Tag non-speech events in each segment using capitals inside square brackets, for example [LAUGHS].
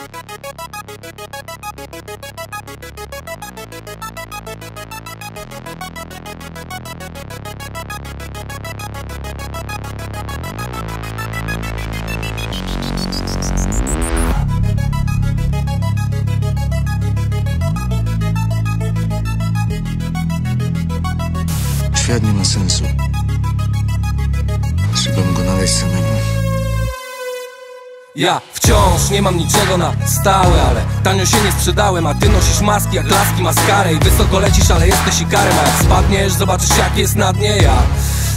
Świat nie ma sensu. Trzeba mu go nadać samemu. Ja wciąż nie mam niczego na stałe, ale tanio się nie sprzedałem A ty nosisz maski jak laski maskarę I wysoko lecisz, ale jesteś ikarem A jak spadniesz, zobaczysz jak jest na dnie. Ja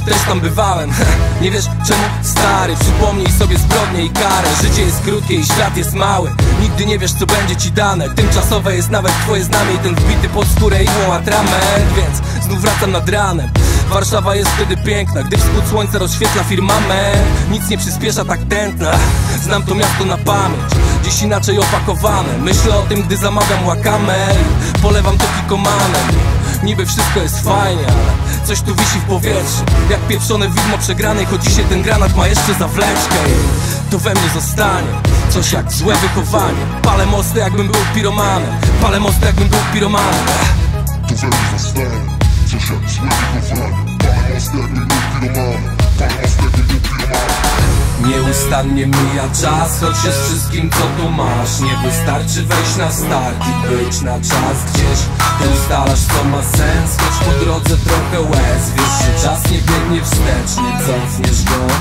też tam bywałem. [LAUGHS] Nie wiesz czemu stary Przypomnij sobie zbrodnię i karę. Życie jest krótkie i świat jest mały. Nigdy nie wiesz co będzie ci dane. Tymczasowe jest nawet twoje znamie I ten wbity pod skórę igłą atrament Więc znów wracam nad ranem. Warszawa jest wtedy piękna Gdy wschód słońca rozświetla firmament. Nic nie przyspiesza tak tętna. [LAUGHS] Znam to miasto na pamięć. Dziś inaczej opakowane. Myślę o tym, gdy zamawiam łakamę i Polewam to pikomanem Niby wszystko jest fajnie, ale coś tu wisi w powietrzu. Jak pieprzone widmo przegranej Choć dzisiaj ten granat ma jeszcze zawleczkę to we mnie zostanie Coś jak złe wychowanie. Palę mosty jakbym był piromanem. Palę mosty jakbym był piromanem Nieustannie mija czas, choć jest wszystkim co tu masz. Nie wystarczy wejść na start i być na czas. Gdzieś Ty ustalasz co ma sens, choć po drodze trochę łez. Wiesz, że czas nie biegnie wstecz, nie cofniesz go.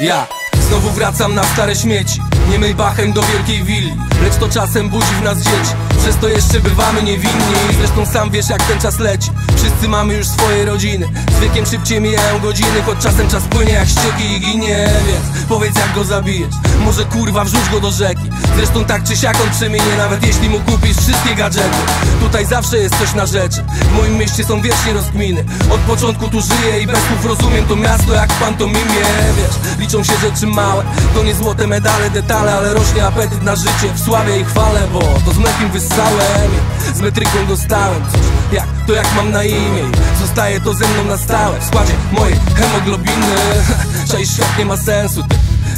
Ja znowu wracam na stare śmieci Nie myj bachem do wielkiej willi Lecz to czasem budzi w nas dzieci Przez to jeszcze bywamy niewinni. Zresztą sam wiesz jak ten czas leci. Wszyscy mamy już swoje rodziny. Z wiekiem szybciej mijają godziny Choć czasem czas płynie jak ścieki i ginie. Więc powiedz jak go zabijesz. Może kurwa wrzuć go do rzeki. Zresztą tak czy siak on przeminie Nawet jeśli mu kupisz wszystkie gadżety. Tutaj zawsze jest coś na rzeczy. W moim mieście są wiecznie rozkminy. Od początku tu żyję i bez słów rozumiem to miasto jak w pantomimie. Wiesz, liczą się rzeczy małe. To nie złote medale, detale Ale rośnie apetyt na życie W sławie i chwale, bo to z mlekiem wyssałem. Z metryką dostałem coś jak, to jak mam na imię. Zostaje to ze mną na stałe W składzie mojej hemoglobiny. [LAUGHS] Cześć świat nie ma sensu ty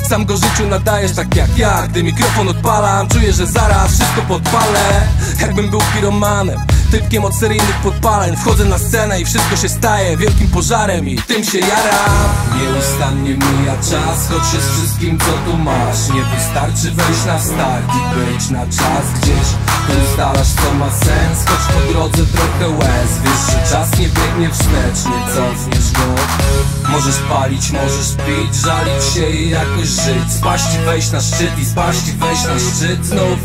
sam go życiu nadajesz tak jak ja. Gdy mikrofon odpalam, czuję, że zaraz wszystko podpalę. Jakbym był piromanem Typkiem od seryjnych podpaleń. Wchodzę na scenę i wszystko się staje wielkim pożarem I tym się jaram Nieustannie mija czas, choć jest wszystkim co tu masz. Nie wystarczy wejść na start i być na czas gdzieś. Ty ustalasz co ma sens, choć po drodze trochę łez. Wiesz, że czas nie biegnie wstecz, nie cofniesz go. Możesz palić, możesz pić, żalić się i jakoś żyć. Spaść i wejść na szczyt i spaść i wejść na szczyt znów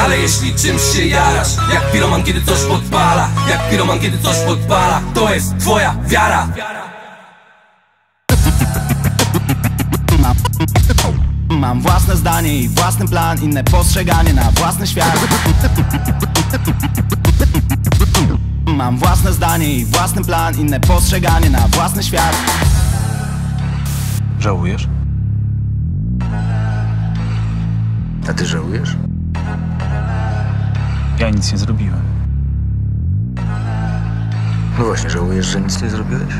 ale jeśli czymś się jarasz Jak piroman kiedy coś podpala Jak piroman kiedy coś podpala To jest twoja wiara Mam własne zdanie i własny plan Inne postrzeganie na własny świat Mam własne zdanie i własny plan Inne postrzeganie na własny świat Żałujesz? A ty żałujesz? Ja nic nie zrobiłem. No właśnie, żałujesz, że nic nie zrobiłeś?